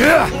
けうん。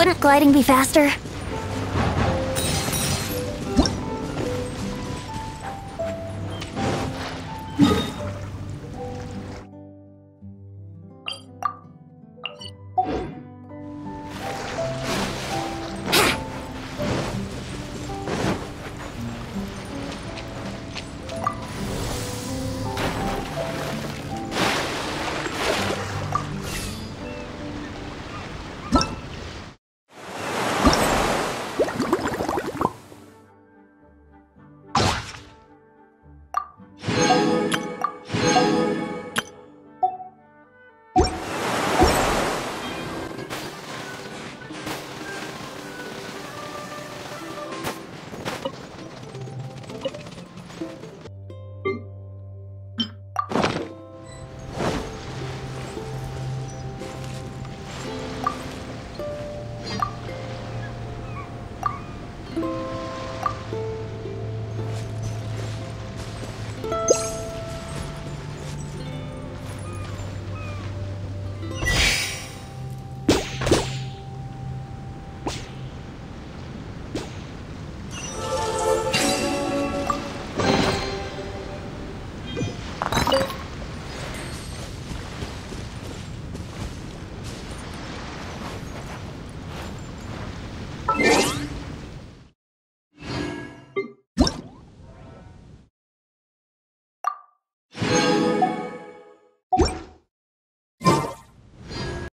Wouldn't gliding be faster?